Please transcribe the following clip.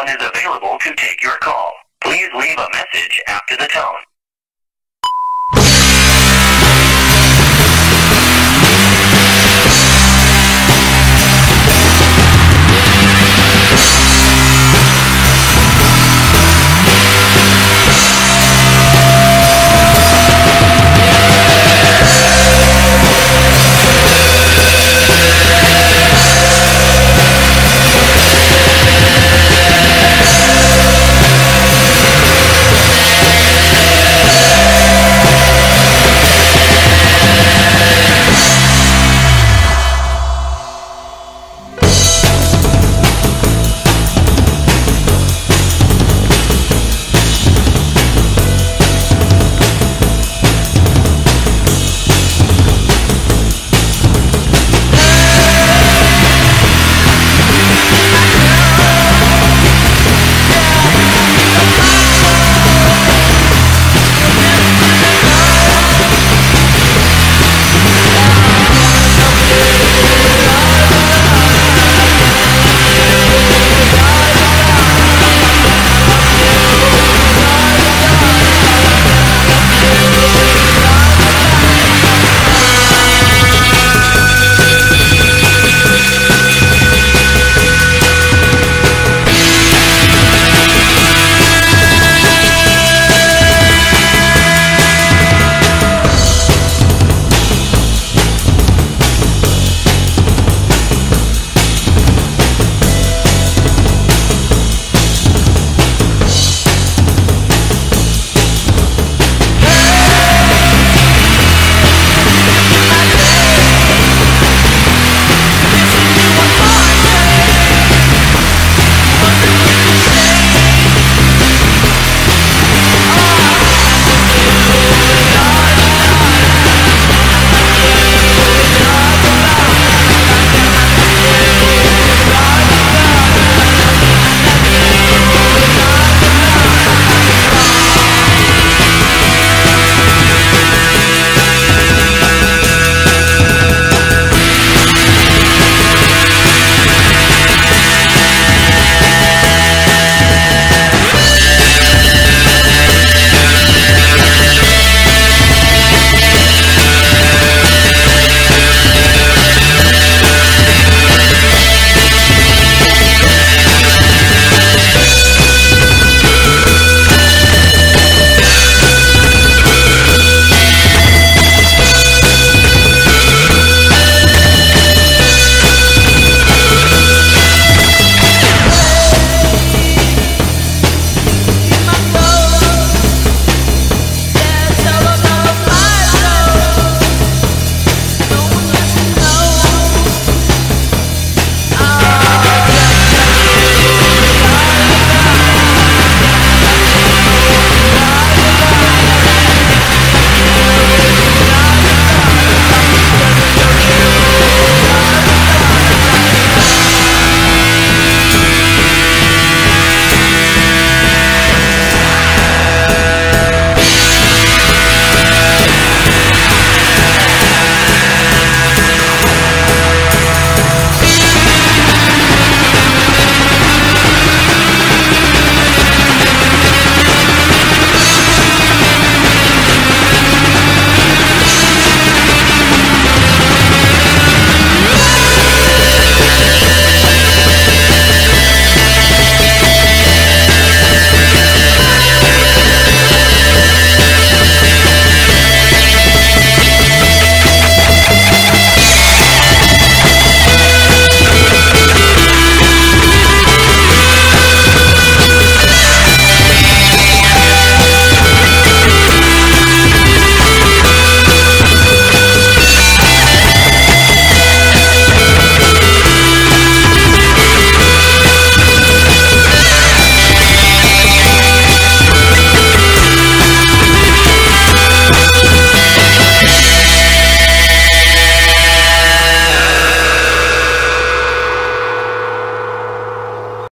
one is available to take your call. Please leave a message after the tone.